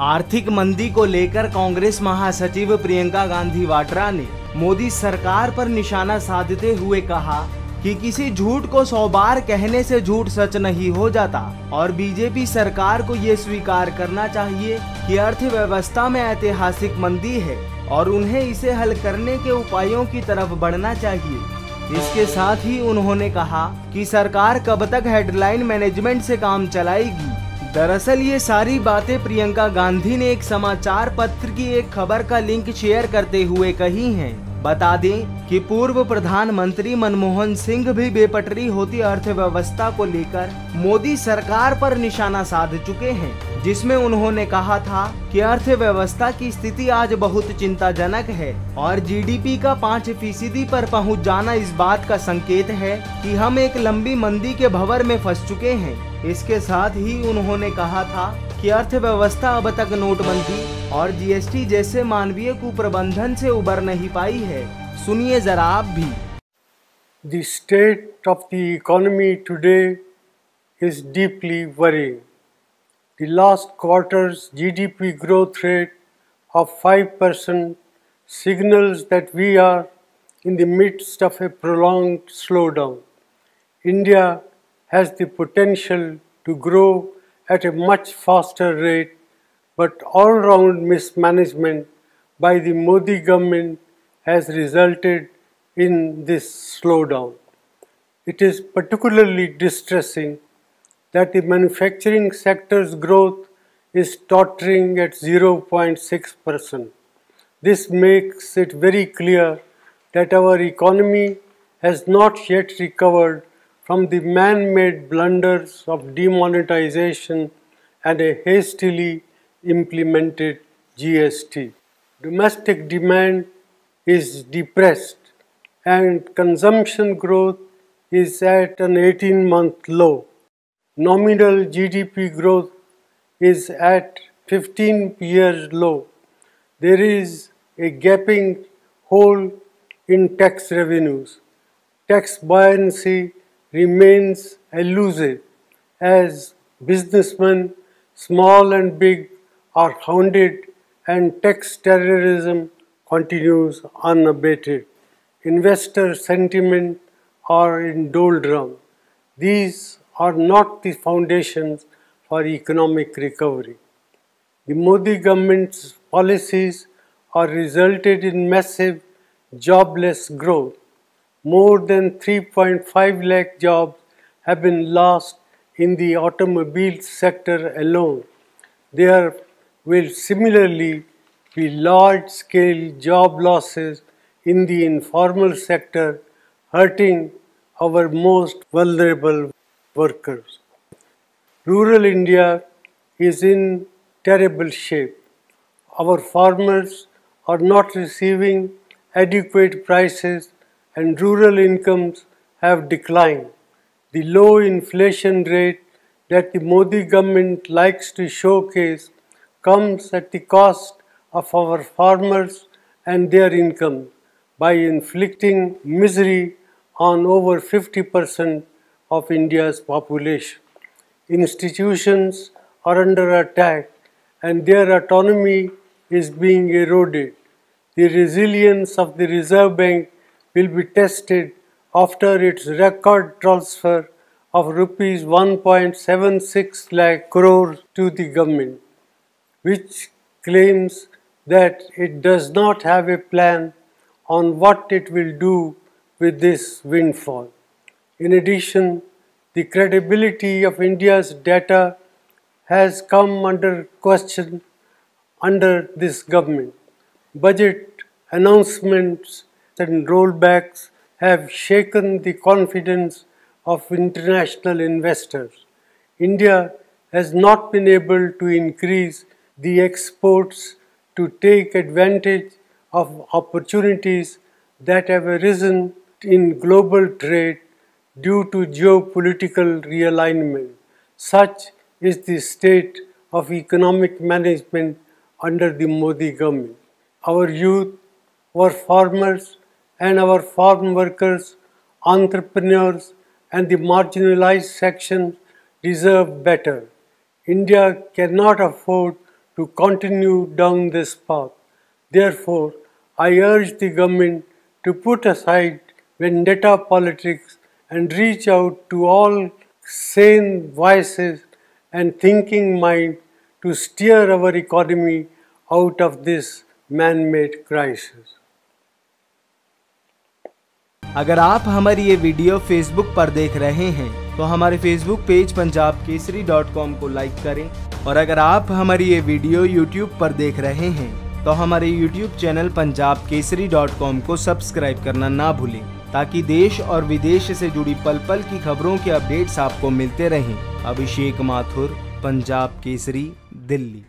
आर्थिक मंदी को लेकर कांग्रेस महासचिव प्रियंका गांधी वाड्रा ने मोदी सरकार पर निशाना साधते हुए कहा कि किसी झूठ को सौ बार कहने से झूठ सच नहीं हो जाता और बीजेपी सरकार को ये स्वीकार करना चाहिए कि अर्थव्यवस्था में ऐतिहासिक मंदी है और उन्हें इसे हल करने के उपायों की तरफ़ बढ़ना चाहिए। इसके साथ ही उन्होंने कहा कि सरकार कब तक हेडलाइन मैनेजमेंट से काम चलाएगी। दरअसल ये सारी बातें प्रियंका गांधी ने एक समाचार पत्र की एक खबर का लिंक शेयर करते हुए कही हैं। बता दें कि पूर्व प्रधानमंत्री मनमोहन सिंह भी बेपटरी होती अर्थव्यवस्था को लेकर मोदी सरकार पर निशाना साध चुके हैं। जिसमें उन्होंने कहा था कि अर्थव्यवस्था की स्थिति आज बहुत चिंताजनक है और जीडीपी का पाँच फ़ीसदी पर पहुँच जाना इस बात का संकेत है कि हम एक लंबी मंदी के भंवर में फंस चुके हैं। इसके साथ ही उन्होंने कहा था कि अर्थव्यवस्था अब तक नोटबंदी और जीएसटी जैसे मानवीय कुप्रबंधन से उबर नहीं पाई है। सुनिए जरा आप भी। The state of the economy today is deeply worrying. The last quarter's GDP growth rate of 5% signals that we are in the midst of a prolonged slowdown. India has the potential to grow at a much faster rate, but all round mismanagement by the Modi government has resulted in this slowdown. It is particularly distressing that the manufacturing sector's growth is tottering at 0.6%. This makes it very clear that our economy has not yet recovered from the man made blunders of demonetization and a hastily implemented GST. Domestic demand is depressed and consumption growth is at an 18 month low. Nominal GDP growth is at 15 years low. There is a gaping hole in tax revenues. Tax buoyancy remains elusive as businessmen, small and big, are hounded and tax terrorism continues unabated. Investor sentiment are in doldrum. These are not the foundations for economic recovery. The Modi government's policies are resulted in massive jobless growth. More than 3.5 lakh jobs have been lost in the automobile sector alone. There will similarly be large scale job losses in the informal sector, hurting our most vulnerable workers. Rural India is in terrible shape. Our farmers are not receiving adequate prices and rural incomes have declined. The low inflation rate that the Modi government likes to showcase comes at the cost of our farmers and their income by inflicting misery on over 50% of India's population. Institutions are under attack and their autonomy is being eroded. The resilience of the Reserve Bank will be tested after its record transfer of rupees 1.76 lakh crore to the government, which claims that it does not have a plan on what it will do with this windfall. In addition, the credibility of India's data has come under question under this government. Budget announcements and rollbacks have shaken the confidence of international investors. India has not been able to increase the exports to take advantage of opportunities that have arisen in global trade due to geopolitical realignment. Such is the state of economic management under the Modi government. Our youth, our farmers, and our farm workers, entrepreneurs, and the marginalized sections deserve better. India cannot afford to continue down this path. Therefore, I urge the government to put aside vendetta politics and reach out to all sane voices and thinking mind to steer our economy out of this man made crisis. अगर आप हमारी ये video Facebook पर देख रहे हैं तो हमारे Facebook page Punjab Kesari dot com को लाइक करें और अगर आप हमारी ये वीडियो यूट्यूब पर देख रहे हैं तो हमारे YouTube channel Punjab Kesari dot com को सब्सक्राइब करना ना भूलें ताकि देश और विदेश से जुड़ी पल पल की खबरों के अपडेट्स आपको मिलते रहें। अभिषेक माथुर, पंजाब केसरी, दिल्ली।